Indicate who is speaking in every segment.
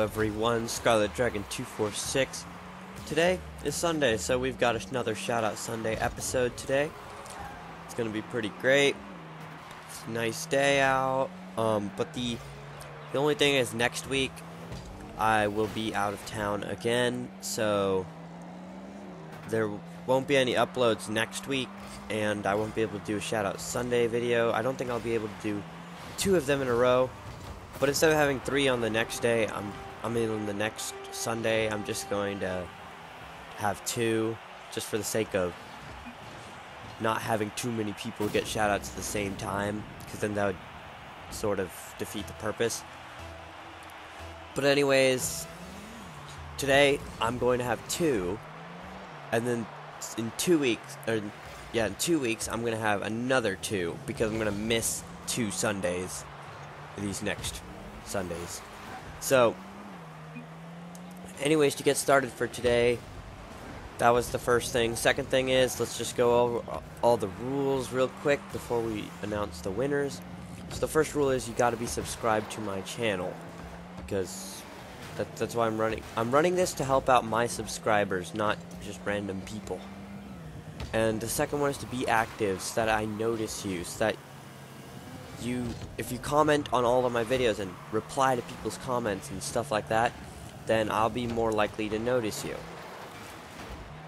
Speaker 1: everyone? Scarlet Dragon 246. Today is Sunday, so we've got another Shout Out Sunday episode today. It's gonna be pretty great. It's a nice day out. Um, but the the only thing is next week I will be out of town again, so there won't be any uploads next week, and I won't be able to do a Shout Out Sunday video. I don't think I'll be able to do two of them in a row. But instead of having three on the next day, I'm I'm in on the next Sunday. I'm just going to have two, just for the sake of not having too many people get shoutouts at the same time, because then that would sort of defeat the purpose. But anyways, today I'm going to have two, and then in two weeks, or yeah, in two weeks I'm going to have another two because I'm going to miss two Sundays these next Sundays. So, anyways, to get started for today, that was the first thing. Second thing is, let's just go over all the rules real quick before we announce the winners. So the first rule is you got to be subscribed to my channel because that, that's why I'm running. I'm running this to help out my subscribers, not just random people. And the second one is to be active so that I notice you, so that you if you comment on all of my videos and reply to people's comments and stuff like that, then I'll be more likely to notice you.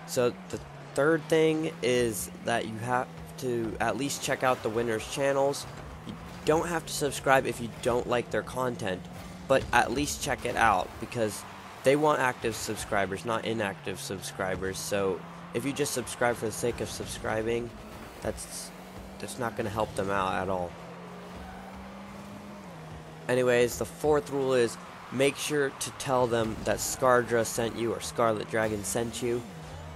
Speaker 1: So the third thing is that you have to at least check out the winners' channels. You don't have to subscribe if you don't like their content, but at least check it out because they want active subscribers, not inactive subscribers. So if you just subscribe for the sake of subscribing, that's that's not going to help them out at all. Anyways, the fourth rule is make sure to tell them that Scardra sent you or Scarlet Dragon sent you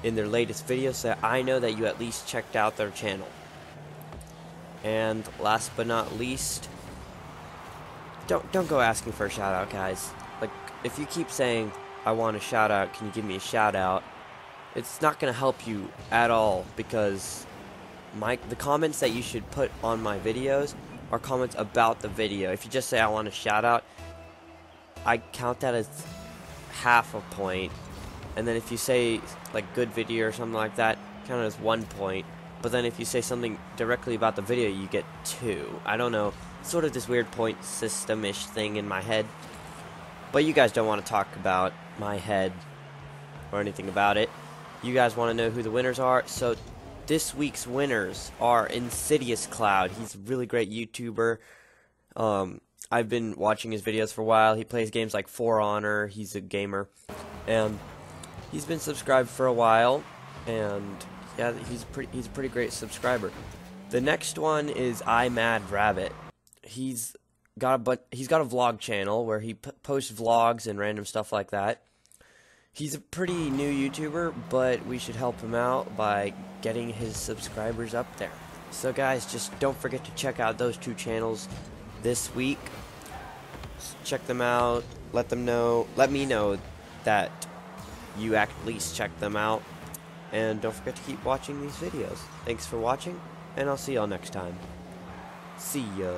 Speaker 1: in their latest video so that I know that you at least checked out their channel. And last but not least, don't don't go asking for a shout out, guys. Like if you keep saying I want a shout out, can you give me a shout out? It's not going to help you at all because my the comments that you should put on my videos are comments about the video. If you just say I want a shout out, I count that as half a point. And then if you say like good video or something like that, count it as one point. But then if you say something directly about the video, you get two. I don't know. Sort of this weird point system-ish thing in my head. But you guys don't want to talk about my head or anything about it. You guys want to know who the winners are, so this week's winners are Insidious Cloud. He's a really great YouTuber. Um, I've been watching his videos for a while. He plays games like For Honor. He's a gamer, and he's been subscribed for a while. And yeah, he's pretty. He's a pretty great subscriber. The next one is I Mad Rabbit. He's got a but he's got a vlog channel where he posts vlogs and random stuff like that. He's a pretty new YouTuber, but we should help him out by getting his subscribers up there. So guys, just don't forget to check out those two channels this week. Check them out. Let them know. Let me know that you at least check them out. And don't forget to keep watching these videos. Thanks for watching, and I'll see y'all next time. See ya.